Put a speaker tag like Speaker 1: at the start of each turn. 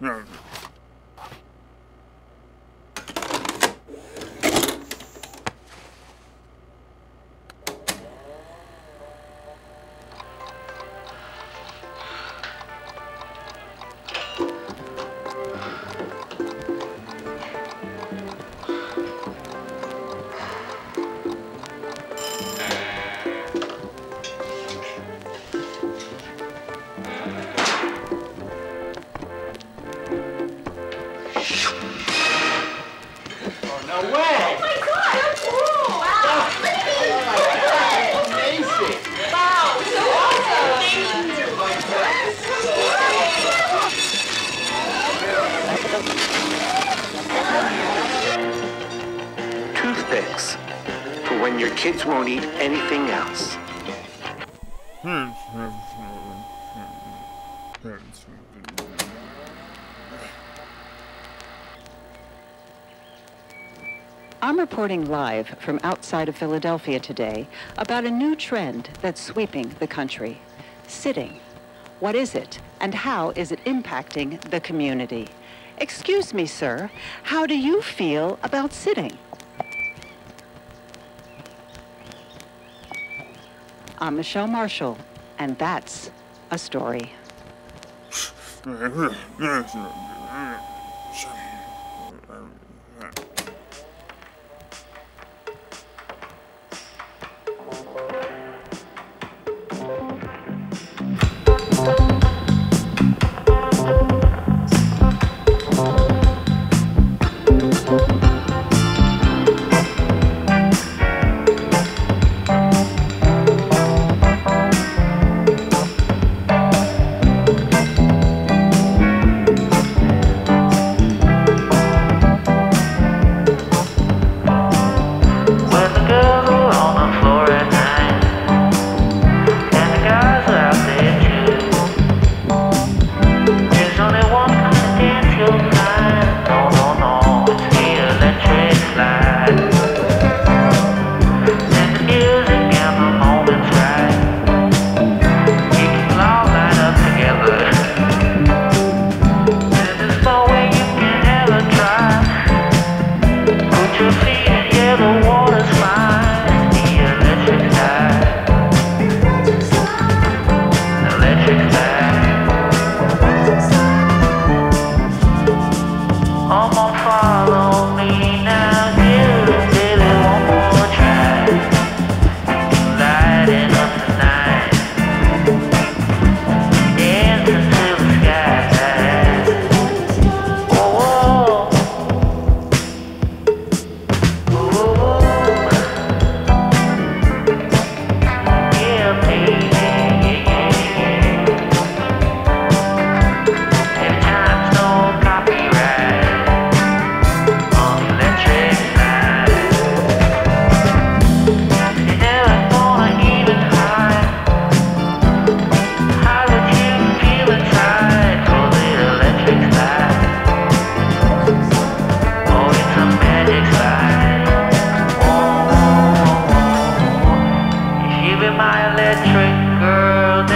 Speaker 1: Toothpicks when your kids won't eat anything else.
Speaker 2: I'm reporting live from outside of Philadelphia today about a new trend that's sweeping the country sitting. What is it, and how is it impacting the community? Excuse me, sir, how do you feel about sitting? I'm Michelle Marshall, and that's a story.
Speaker 3: electric girl